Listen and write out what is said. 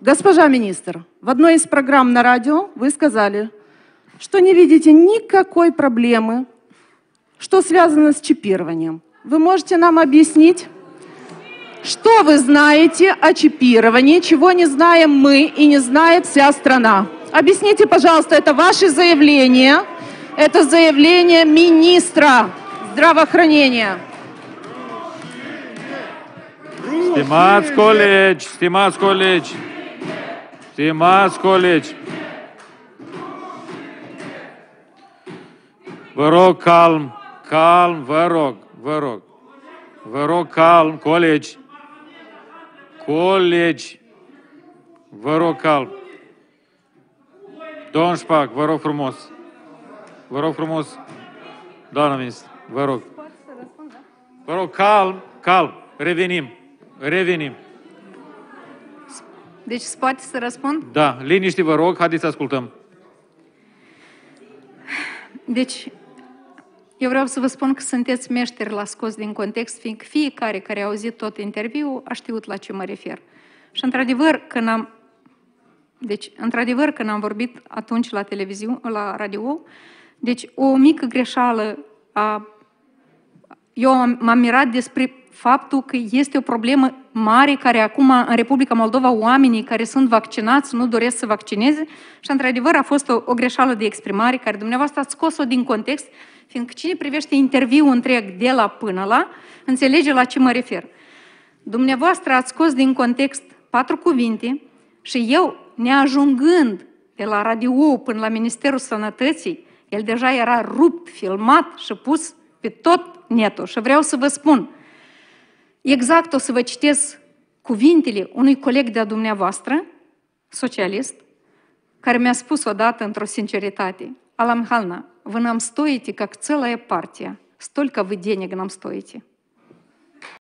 Госпожа министр, в одной из программ на радио вы сказали, что не видите никакой проблемы, что связано с чипированием. Вы можете нам объяснить, что вы знаете о чипировании, чего не знаем мы и не знает вся страна? Объясните, пожалуйста, это ваше заявление, это заявление министра здравоохранения. Stimați colegi, stimați colegi, stimați colegi, vă rog calm, calm, vă rog, vă rog, vă rog calm, colegi, colegi, vă rog calm. Domn Șpac, vă rog frumos, vă rog frumos, doamna ministru, vă rog. Vă rog, calm, calm, revenim, revenim. Deci se poate să răspund? Da, liniște vă rog, haideți să ascultăm. Deci, eu vreau să vă spun că sunteți meșteri la scos din context, fiindcă fiecare care a auzit tot interviul a știut la ce mă refer. Și într-adevăr, când am deci, într-adevăr, când am vorbit atunci la televiziune, la radio, deci o mică greșeală a eu m-am mirat despre faptul că este o problemă mare care acum în Republica Moldova oamenii care sunt vaccinați nu doresc să vaccineze și într-adevăr a fost o, o greșeală de exprimare care dumneavoastră ați scos-o din context, fiindcă cine privește interviul întreg de la până la, înțelege la ce mă refer. Dumneavoastră ați scos din context patru cuvinte și eu, neajungând de la radio până la Ministerul Sănătății, el deja era rupt, filmat și pus pe tot netul. Și vreau să vă spun, exact o să vă citesc cuvintele unui coleg de-a dumneavoastră, socialist, care mi-a spus odată într-o sinceritate, Ala Mihalna, вы нам стоите, как целая партия, столько вы денег нам стоите.